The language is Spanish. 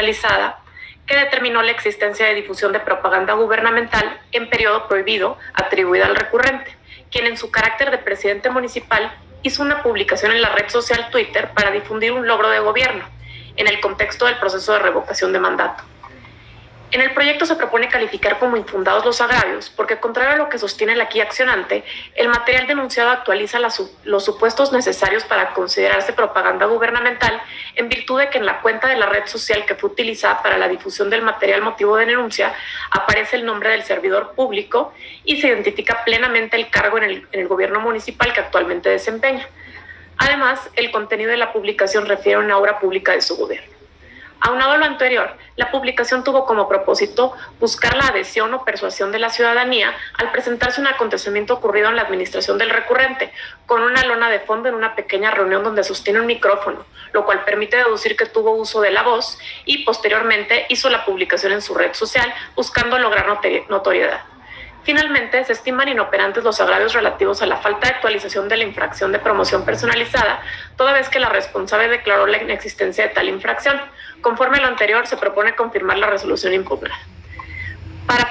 especializada que determinó la existencia de difusión de propaganda gubernamental en periodo prohibido atribuida al recurrente, quien en su carácter de presidente municipal hizo una publicación en la red social Twitter para difundir un logro de gobierno en el contexto del proceso de revocación de mandato. En el proyecto se propone calificar como infundados los agravios, porque contrario a lo que sostiene el aquí accionante, el material denunciado actualiza los supuestos necesarios para considerarse propaganda gubernamental en virtud de que en la cuenta de la red social que fue utilizada para la difusión del material motivo de denuncia aparece el nombre del servidor público y se identifica plenamente el cargo en el, en el gobierno municipal que actualmente desempeña. Además, el contenido de la publicación refiere a una obra pública de su gobierno. Aunado a lo anterior, la publicación tuvo como propósito buscar la adhesión o persuasión de la ciudadanía al presentarse un acontecimiento ocurrido en la administración del recurrente, con una lona de fondo en una pequeña reunión donde sostiene un micrófono, lo cual permite deducir que tuvo uso de la voz y posteriormente hizo la publicación en su red social buscando lograr notoriedad. Finalmente, se estiman inoperantes los agravios relativos a la falta de actualización de la infracción de promoción personalizada, toda vez que la responsable declaró la inexistencia de tal infracción. Conforme a lo anterior, se propone confirmar la resolución impugnada. Para,